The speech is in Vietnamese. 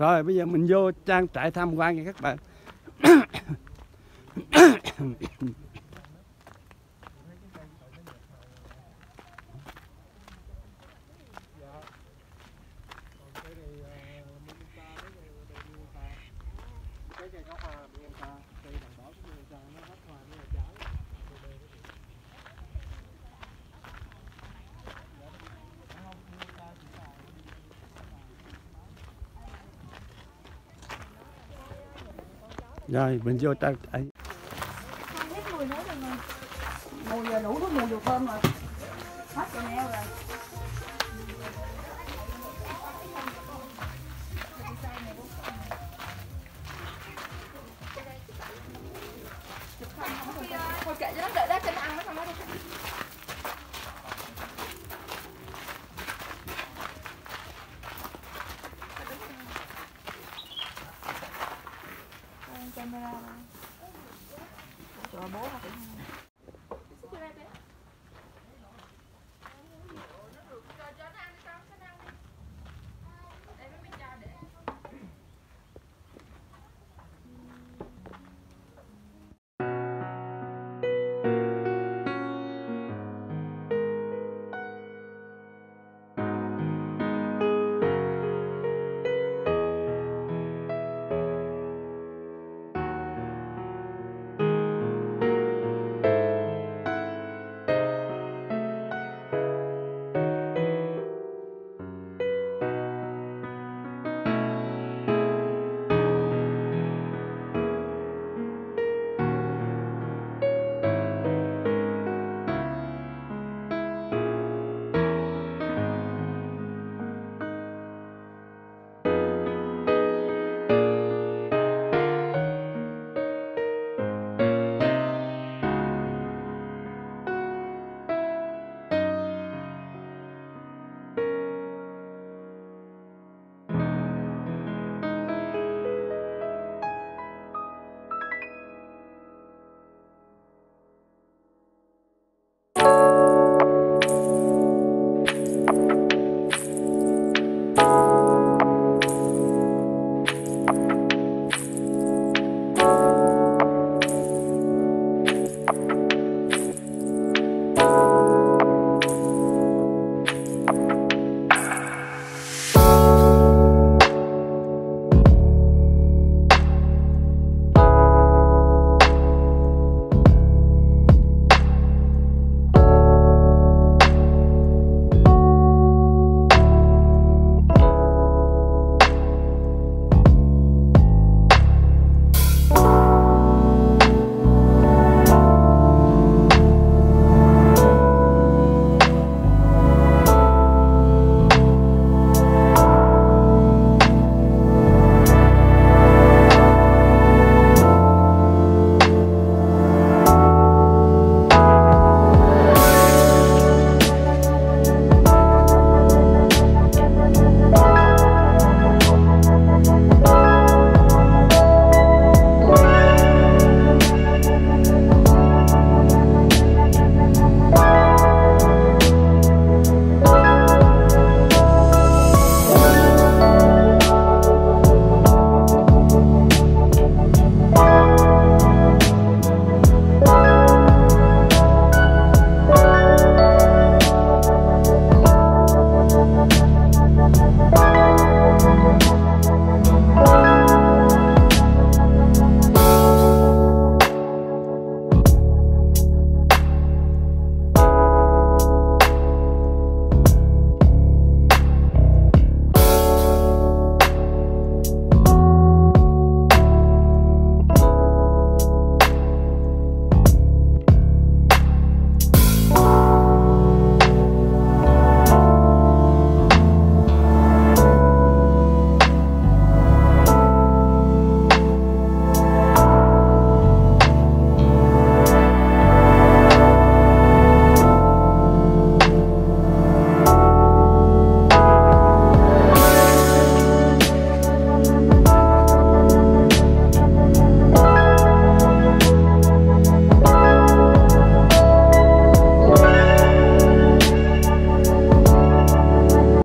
Rồi bây giờ mình vô trang trại tham quan nha các bạn. Rồi, mình vô ta ấy mùi nữa rồi mà. Mùi giờ đủ thứ mùi dầu thơm rồi. Hết rồi neo rồi. Kệ cho nó bố nó cũng you.